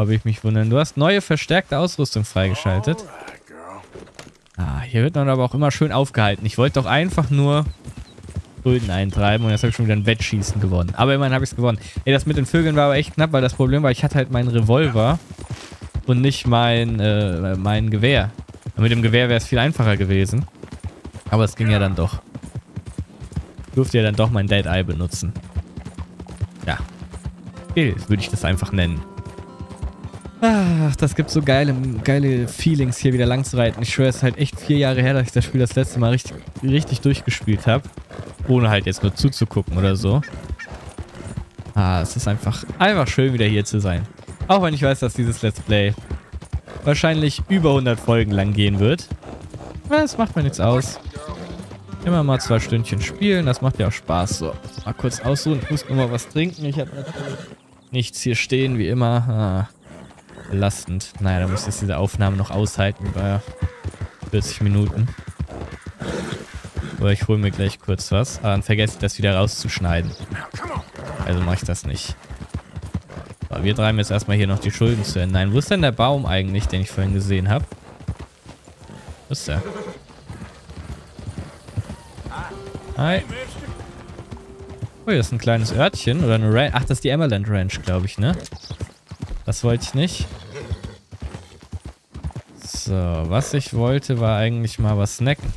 Habe ich mich wundern. Du hast neue verstärkte Ausrüstung freigeschaltet. Girl. Ah, hier wird man aber auch immer schön aufgehalten. Ich wollte doch einfach nur Schulden eintreiben und jetzt habe ich schon wieder ein Wettschießen gewonnen. Aber immerhin habe ich es gewonnen. Ey, das mit den Vögeln war aber echt knapp, weil das Problem war, ich hatte halt meinen Revolver und nicht mein, äh, mein Gewehr. Mit dem Gewehr wäre es viel einfacher gewesen. Aber es ging ja dann doch. Ich durfte ja dann doch mein Dead Eye benutzen. Ja. Skill würde ich das einfach nennen. Ach, das gibt so geile, geile Feelings, hier wieder lang zu reiten. Ich schwöre, es ist halt echt vier Jahre her, dass ich das Spiel das letzte Mal richtig, richtig durchgespielt habe. Ohne halt jetzt nur zuzugucken oder so. Ah, es ist einfach, einfach schön, wieder hier zu sein. Auch wenn ich weiß, dass dieses Let's Play wahrscheinlich über 100 Folgen lang gehen wird. Das macht mir nichts aus. Immer mal zwei Stündchen spielen, das macht ja auch Spaß. So, mal kurz ausruhen. Ich muss nur mal was trinken. Ich habe nichts hier stehen, wie immer. Ah, belastend. Naja, da muss ich diese Aufnahme noch aushalten über 40 Minuten. Oder ich hole mir gleich kurz was. Aber dann vergesse ich das wieder rauszuschneiden. Also mache ich das nicht. So, wir treiben jetzt erstmal hier noch die Schulden zu Ende. Nein, wo ist denn der Baum eigentlich, den ich vorhin gesehen habe? Wo ist der? Hi. Oh, hier ist ein kleines Örtchen oder eine Ranch. Ach, das ist die Emerald Ranch, glaube ich, ne? Das wollte ich nicht. So, was ich wollte, war eigentlich mal was snacken.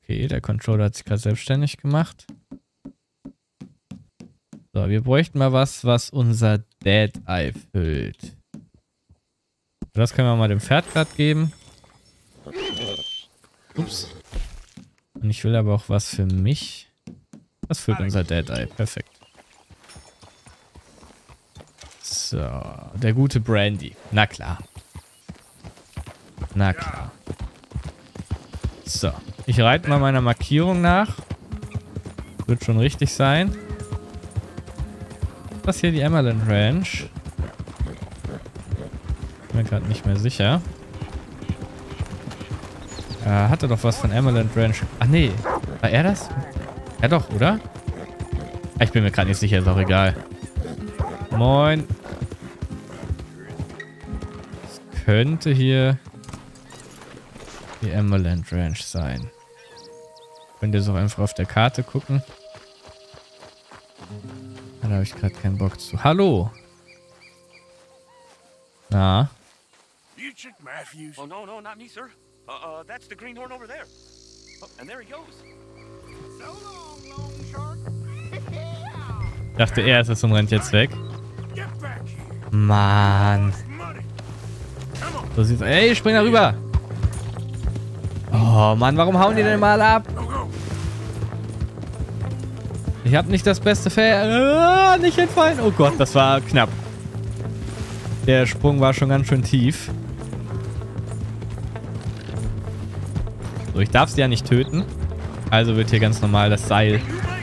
Okay, der Controller hat sich gerade selbstständig gemacht. So, wir bräuchten mal was, was unser Dead Eye füllt. Das können wir mal dem Pferd gerade geben. Ups. Und ich will aber auch was für mich. Was füllt unser Dead Eye? Perfekt. So, der gute Brandy. Na klar. Na klar. So, ich reite mal meiner Markierung nach. Wird schon richtig sein. Das hier die Emerald Ranch. Bin mir gerade nicht mehr sicher. Äh, hatte doch was von Emerald Ranch. Ach nee, war er das? Ja doch, oder? Ich bin mir gerade nicht sicher, ist auch egal. Moin. Könnte hier die Emerald Ranch sein. Könnt ihr so einfach auf der Karte gucken. Da habe ich gerade keinen Bock zu. Hallo. Na? Chick Matthews? Oh, no, no, not me, sir. Uh, uh, that's the greenhorn over there. Oh, and there he goes. So long, long shark. Dachte er ist es und rennt jetzt weg. Mann. So sieht's. Ey, spring da rüber. Oh Mann, warum hauen die denn mal ab? Ich habe nicht das beste Pferd. Ah, nicht entfallen. Oh Gott, das war knapp. Der Sprung war schon ganz schön tief. So, ich darf sie ja nicht töten. Also wird hier ganz normal das Seil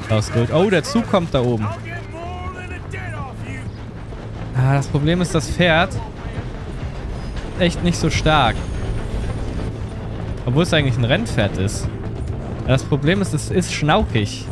rausgeholt. Oh, der Zug kommt da oben. Ah, das Problem ist, das Pferd echt nicht so stark. Obwohl es eigentlich ein Rennpferd ist. Das Problem ist, es ist schnaukig.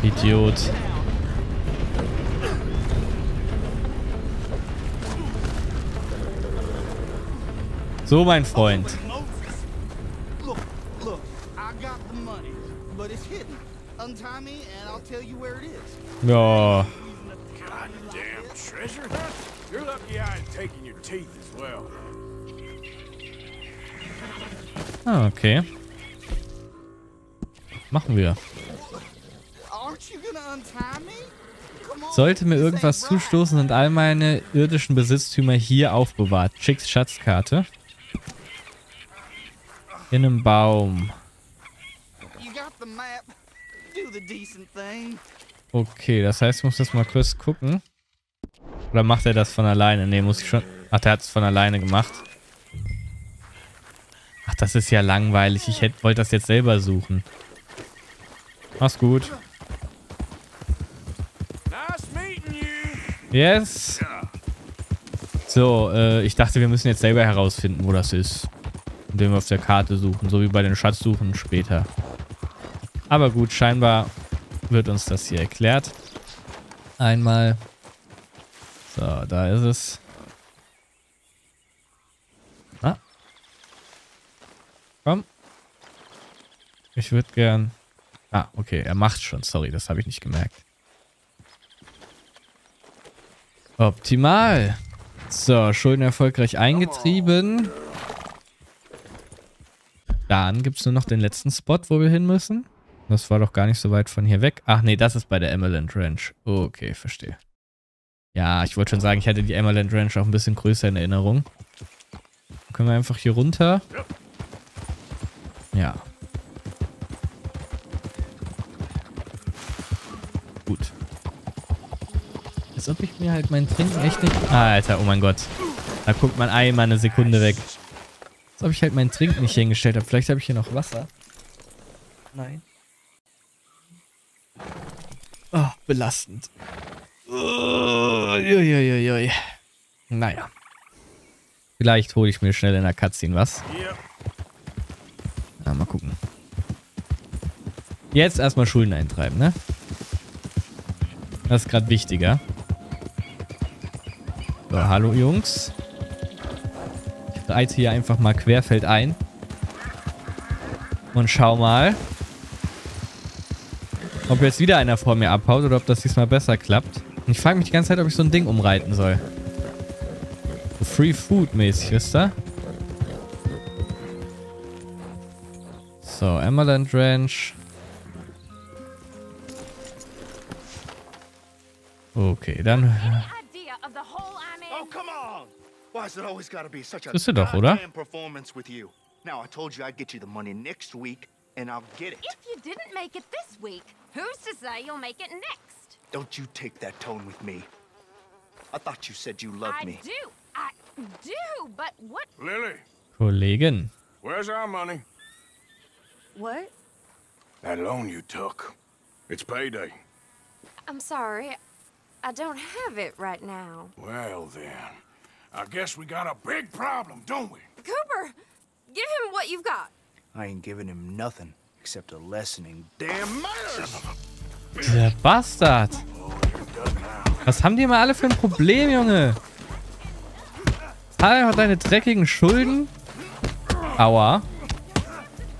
You don't want to your teeth as well. Ah, okay. Machen wir. Sollte mir irgendwas zustoßen, sind all meine irdischen Besitztümer hier aufbewahrt. Chicks Schatzkarte. In einem Baum. Okay, das heißt, ich muss das mal kurz gucken. Oder macht er das von alleine? Ne, muss ich schon... Ach, der hat es von alleine gemacht. Ach, das ist ja langweilig. Ich hätte wollte das jetzt selber suchen. Mach's gut. Yes. So, äh, ich dachte, wir müssen jetzt selber herausfinden, wo das ist. Indem wir auf der Karte suchen, so wie bei den Schatzsuchen später. Aber gut, scheinbar wird uns das hier erklärt. Einmal. So, da ist es. Na? Komm. Ich würde gern... Ah, okay, er macht schon. Sorry, das habe ich nicht gemerkt. Optimal. So, Schulden erfolgreich eingetrieben. Dann gibt es nur noch den letzten Spot, wo wir hin müssen. Das war doch gar nicht so weit von hier weg. Ach nee, das ist bei der Emerald Ranch. Okay, verstehe. Ja, ich wollte schon sagen, ich hatte die Emerald Ranch auch ein bisschen größer in Erinnerung. Können wir einfach hier runter? Ja. Gut. Als ob ich mir halt meinen Trinken echt nicht... Ah, Alter, oh mein Gott. Da guckt man einmal eine Sekunde weg. Als ob ich halt meinen Trinken nicht hingestellt habe. Vielleicht habe ich hier noch Wasser. Nein. Oh, belastend. Uiuiuiui. Naja. Vielleicht hole ich mir schnell in der Cutscene was. Na, mal gucken. Jetzt erstmal Schulden eintreiben, ne? Das ist gerade wichtiger. So, hallo Jungs. Ich reite hier einfach mal querfeld ein. Und schau mal. Ob jetzt wieder einer vor mir abhaut oder ob das diesmal besser klappt. Und ich frage mich die ganze Zeit, ob ich so ein Ding umreiten soll. So Free Food mäßig, wisst ihr? So, Emerald Ranch. Okay, dann idea of the hole I'm in? Come on! Why's it always gotta be such a Bist du doch, oder? goddamn performance with you? Now, I told you I'd get you the money next week, and I'll get it. If you didn't make it this week, who's to say you'll make it next? Don't you take that tone with me. I thought you said you loved I me. do. I do, but what? Lily, Kollegen. where's our money? What? That loan you took. It's payday. I'm sorry. I don't have it right now. Well then, I guess we got a big problem, don't we? Cooper, give him what you've got. I ain't giving him nothing except a lesson in damn manners. Der Bastard. Was haben die immer alle für ein Problem, Junge? Zahl hat deine dreckigen Schulden. Aua.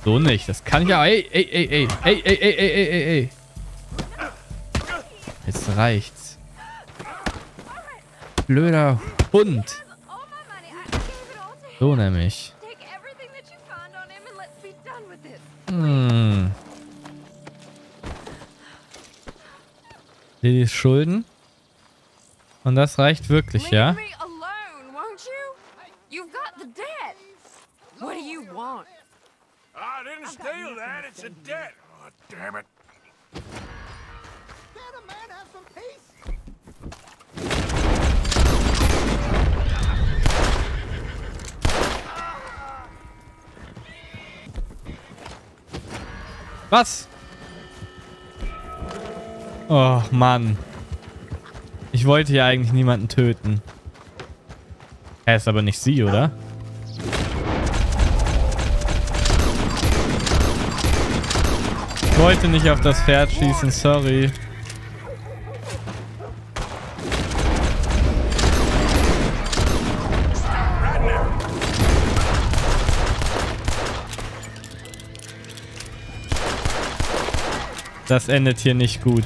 So nicht. Das kann ich ja. Ey, ey, ey, ey. Ey, ey, ey, ey, ey, ey, ey. Jetzt reicht's. Blöder Hund. So nämlich. Take everything that you find on him and let's be done with this. Hm. Lillys Schulden. Und das reicht wirklich, ja? Was? Oh, Mann. Ich wollte ja eigentlich niemanden töten. Er ist aber nicht sie, oder? Ich wollte nicht auf das Pferd schießen, sorry. Das endet hier nicht gut.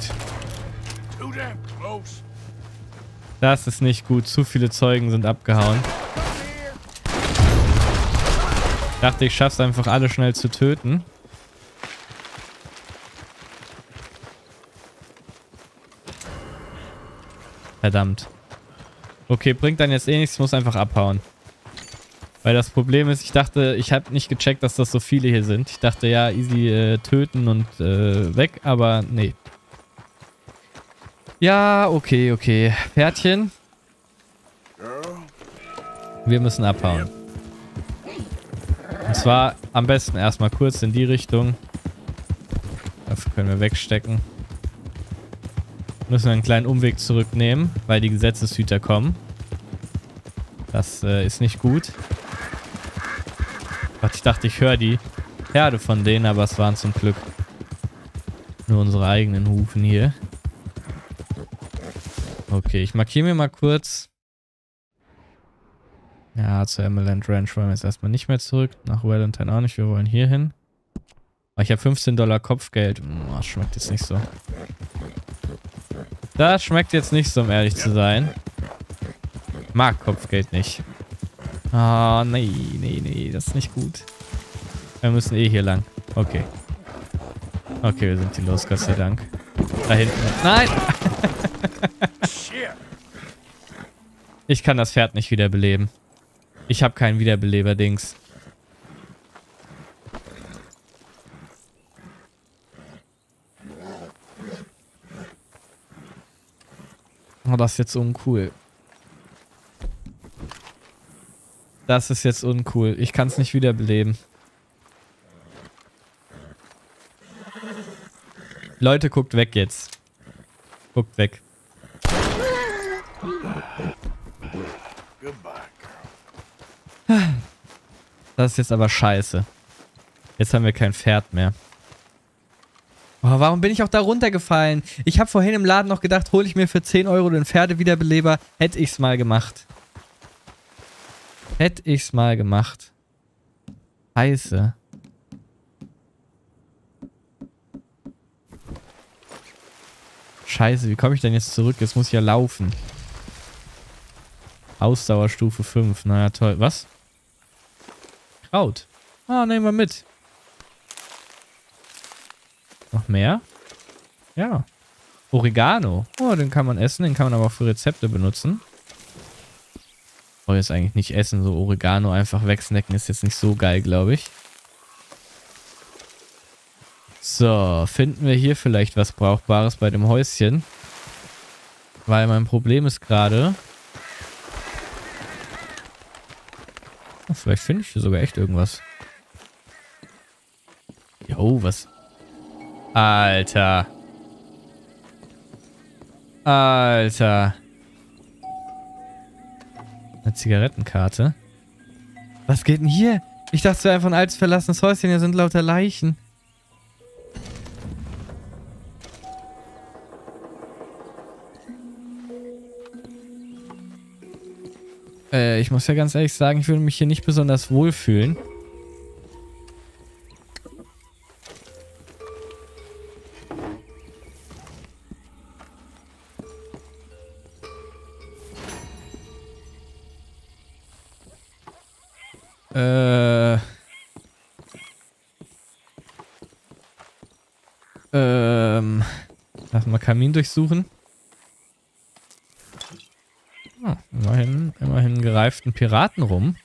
Das ist nicht gut. Zu viele Zeugen sind abgehauen. Dachte, ich schaff's einfach alle schnell zu töten. Verdammt. Okay, bringt dann jetzt eh nichts, muss einfach abhauen. Weil das Problem ist, ich dachte, ich habe nicht gecheckt, dass das so viele hier sind. Ich dachte, ja, easy äh, töten und äh, weg, aber nee. Ja, okay, okay. Pferdchen, wir müssen abhauen. Und zwar am besten erstmal kurz in die Richtung. Dafür können wir wegstecken. Müssen wir einen kleinen Umweg zurücknehmen, weil die Gesetzeshüter kommen. Das äh, ist nicht gut. Dachte, ich höre die Herde von denen, aber es waren zum Glück nur unsere eigenen Hufen hier. Okay, ich markiere mir mal kurz. Ja, zur Emerald Ranch wollen wir jetzt erstmal nicht mehr zurück. Nach Valentine auch nicht. Wir wollen hier hin. Ich habe 15 Dollar Kopfgeld. Oh, schmeckt jetzt nicht so. Das schmeckt jetzt nicht so, um ehrlich zu sein. Mag Kopfgeld nicht. Ah, oh, nee, nee, nee, das ist nicht gut. Wir müssen eh hier lang. Okay. Okay, wir sind hier los, Gott sei Dank. Da hinten. Nein! ich kann das Pferd nicht wiederbeleben. Ich habe keinen Wiederbeleber-Dings. Oh, das ist jetzt uncool. Das ist jetzt uncool. Ich kann es nicht wiederbeleben. Leute, guckt weg jetzt. Guckt weg. Das ist jetzt aber scheiße. Jetzt haben wir kein Pferd mehr. Oh, warum bin ich auch da runtergefallen? Ich habe vorhin im Laden noch gedacht, hole ich mir für 10 Euro den Pferdewiederbeleber. Hätte ich's mal gemacht. Hätte ich's mal gemacht. Scheiße. Scheiße, wie komme ich denn jetzt zurück? Jetzt muss ich ja laufen. Ausdauerstufe 5. Naja, toll. Was? Kraut. Ah, nehmen wir mit. Noch mehr? Ja. Oregano. Oh, den kann man essen. Den kann man aber auch für Rezepte benutzen. Oh, jetzt eigentlich nicht essen. So Oregano einfach wegsnacken ist jetzt nicht so geil, glaube ich. So, finden wir hier vielleicht was Brauchbares bei dem Häuschen. Weil mein Problem ist gerade... Oh, vielleicht finde ich hier sogar echt irgendwas. Jo, was... Alter. Alter. Eine Zigarettenkarte. Was geht denn hier? Ich dachte, es wäre einfach ein altes verlassenes Häuschen. Hier sind lauter Leichen. Äh, ich muss ja ganz ehrlich sagen, ich würde mich hier nicht besonders wohlfühlen. Äh. Ähm. Lass mal Kamin durchsuchen. Ah, immerhin, gereiften Piraten rum.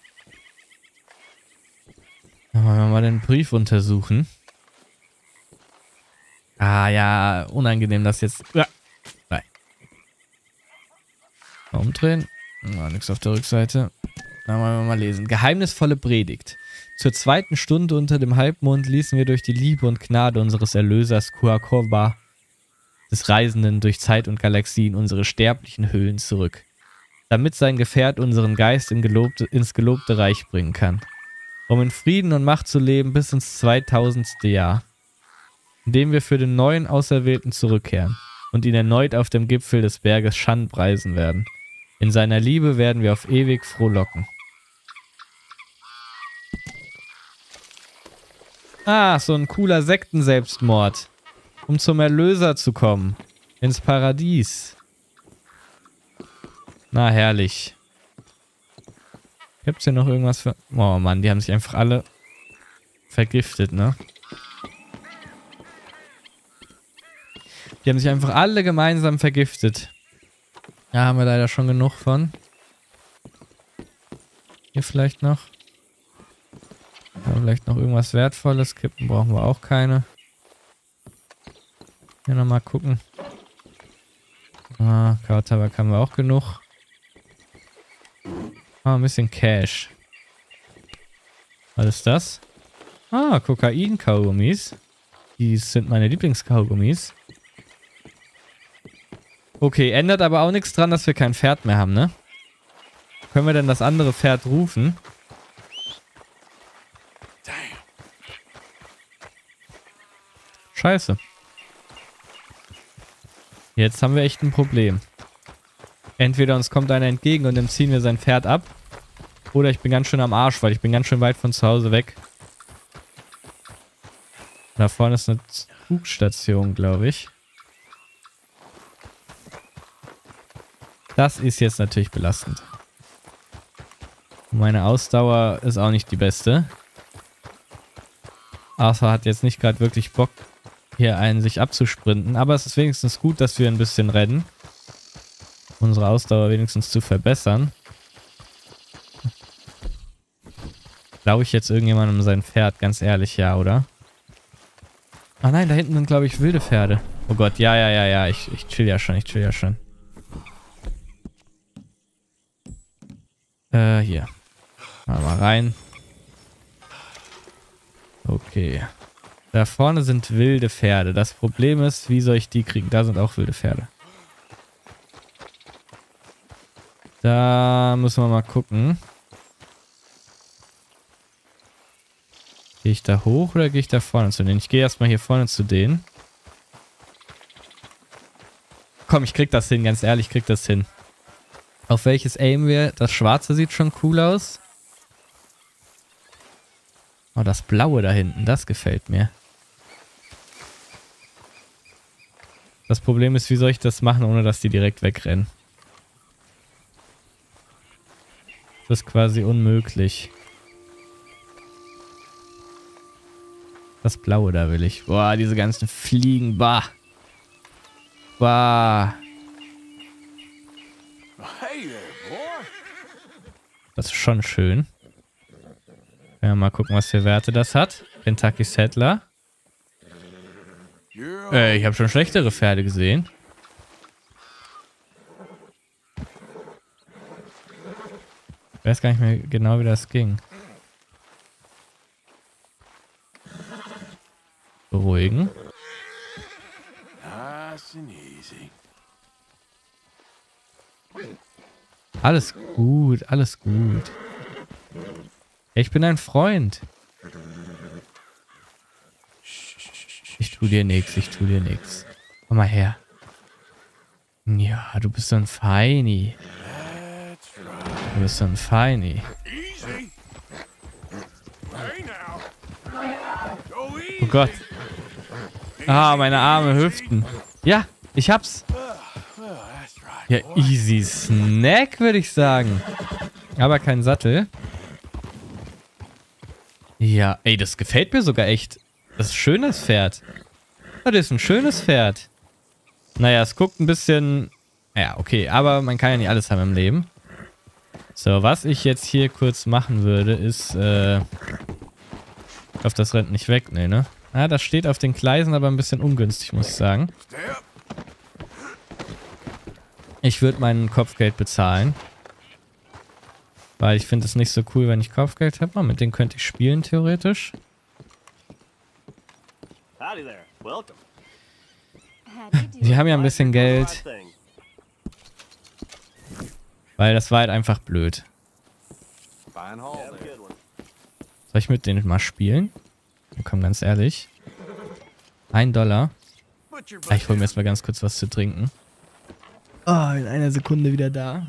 Dann wollen wir mal den Brief untersuchen. Ah ja, unangenehm das jetzt. Ja. Nein. Mal umdrehen. War nichts auf der Rückseite. Dann wollen wir mal lesen. Geheimnisvolle Predigt. Zur zweiten Stunde unter dem Halbmond ließen wir durch die Liebe und Gnade unseres Erlösers Kuakoba, des Reisenden durch Zeit und Galaxien, unsere sterblichen Höhlen zurück, damit sein Gefährt unseren Geist in gelobte, ins gelobte Reich bringen kann, um in Frieden und Macht zu leben bis ins 2000. Jahr, indem wir für den neuen Auserwählten zurückkehren und ihn erneut auf dem Gipfel des Berges Shan preisen werden. In seiner Liebe werden wir auf ewig frohlocken. Ah, so ein cooler Sektenselbstmord. Um zum Erlöser zu kommen. Ins Paradies. Na, herrlich. Gibt's hier noch irgendwas für... Oh Mann, die haben sich einfach alle vergiftet, ne? Die haben sich einfach alle gemeinsam vergiftet. Da haben wir leider schon genug von. Hier vielleicht noch. Ja, vielleicht noch irgendwas Wertvolles. Kippen brauchen wir auch keine. Hier nochmal gucken. Ah, Kautabak haben wir auch genug. Ah, ein bisschen Cash. Was ist das? Ah, Kokain-Kaugummis. Die sind meine Lieblingskaugummis. Okay, ändert aber auch nichts dran, dass wir kein Pferd mehr haben, ne? Können wir denn das andere Pferd rufen? Scheiße. Jetzt haben wir echt ein Problem. Entweder uns kommt einer entgegen und dann ziehen wir sein Pferd ab. Oder ich bin ganz schön am Arsch, weil ich bin ganz schön weit von zu Hause weg. Da vorne ist eine Zugstation, glaube ich. Das ist jetzt natürlich belastend. Meine Ausdauer ist auch nicht die beste. Arthur hat jetzt nicht gerade wirklich Bock, hier einen sich abzusprinten. Aber es ist wenigstens gut, dass wir ein bisschen rennen. Unsere Ausdauer wenigstens zu verbessern. Glaube ich jetzt irgendjemandem sein Pferd? Ganz ehrlich, ja, oder? Ah nein, da hinten sind, glaube ich, wilde Pferde. Oh Gott, ja, ja, ja, ja. Ich, ich chill ja schon, ich chill ja schon. Äh, hier. Mal, mal rein. Okay. Da vorne sind wilde Pferde. Das Problem ist, wie soll ich die kriegen? Da sind auch wilde Pferde. Da müssen wir mal gucken. Gehe ich da hoch oder gehe ich da vorne zu denen? Ich gehe erstmal hier vorne zu denen. Komm, ich krieg das hin, ganz ehrlich, ich krieg das hin. Auf welches aimen wir? Das schwarze sieht schon cool aus. Oh, das blaue da hinten, das gefällt mir. Das Problem ist, wie soll ich das machen, ohne dass die direkt wegrennen? Das ist quasi unmöglich. Das blaue da will ich. Boah, diese ganzen Fliegen. Bah. Bah. Das ist schon schön. Ja, mal gucken, was für Werte das hat. Kentucky Settler. Äh, ich habe schon schlechtere Pferde gesehen. Ich weiß gar nicht mehr genau, wie das ging. Beruhigen. Alles gut, alles gut. Ich bin ein Freund. Ich tu dir nix, ich tu dir nix. Komm mal her. Ja, du bist so ein Feini. Du bist so ein Feini. Oh Gott. Ah, meine arme Hüften. Ja, ich hab's. Ja, easy Snack, würde ich sagen. Aber kein Sattel. Ja, ey, das gefällt mir sogar echt. Das ist ein schönes Pferd. Das ist ein schönes Pferd. Naja, es guckt ein bisschen... Ja, okay, aber man kann ja nicht alles haben im Leben. So, was ich jetzt hier kurz machen würde, ist... Äh, ich hoffe, das rennt nicht weg. Nee, ne? Ah, das steht auf den Gleisen, aber ein bisschen ungünstig, muss ich sagen. Ich würde mein Kopfgeld bezahlen. Weil ich finde es nicht so cool, wenn ich Kopfgeld habe. Mit denen könnte ich spielen, theoretisch. Die haben ja ein bisschen Geld, weil das war halt einfach blöd. Soll ich mit denen mal spielen? Komm, ganz ehrlich. Ein Dollar. Ah, ich hole mir erstmal ganz kurz was zu trinken. Oh, in einer Sekunde wieder da.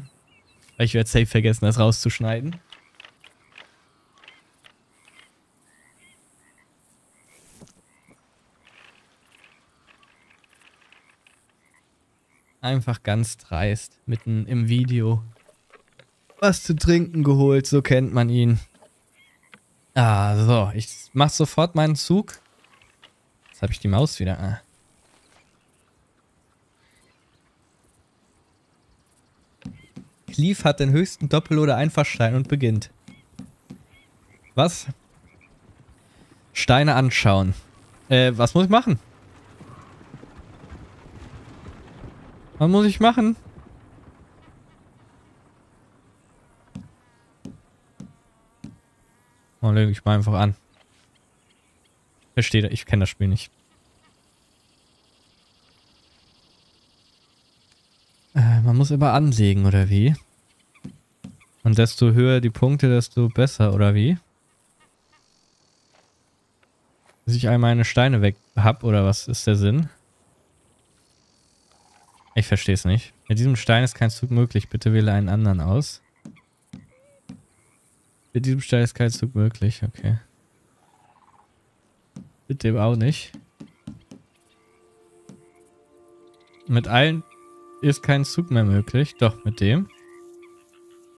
Ich werde safe vergessen, das rauszuschneiden. Einfach ganz dreist, mitten im Video. Was zu trinken geholt, so kennt man ihn. Ah, so, ich mach sofort meinen Zug. Jetzt habe ich die Maus wieder. Ah. Cleave hat den höchsten Doppel- oder Einfachstein und beginnt. Was? Steine anschauen. Äh, was muss ich machen? Was muss ich machen? Und lege ich mal einfach an. Verstehe, ich kenne das Spiel nicht. Äh, man muss immer ansägen, oder wie? Und desto höher die Punkte, desto besser, oder wie? Dass ich all meine Steine weg habe, oder was ist der Sinn? Ich verstehe es nicht. Mit diesem Stein ist kein Zug möglich. Bitte wähle einen anderen aus. Mit diesem Stein ist kein Zug möglich. Okay. Mit dem auch nicht. Mit allen ist kein Zug mehr möglich. Doch, mit dem.